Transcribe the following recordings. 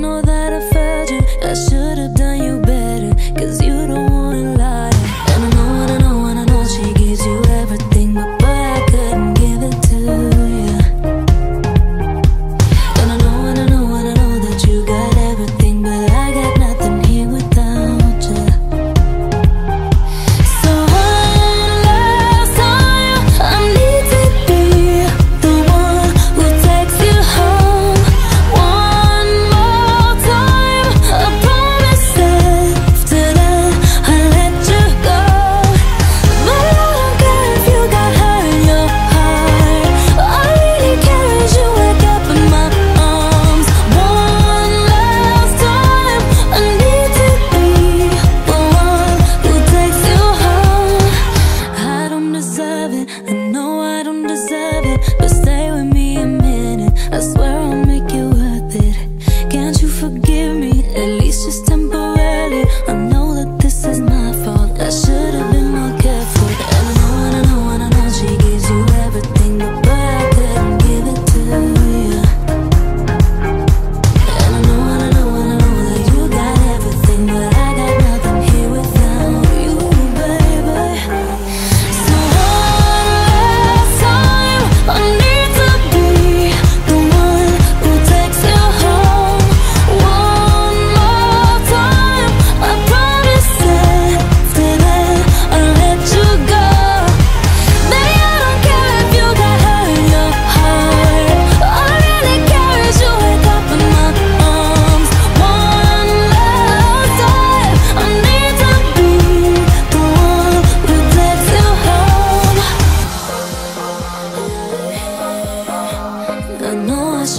know that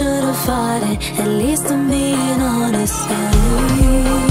should've fought it. At least I'm being honest. Yeah.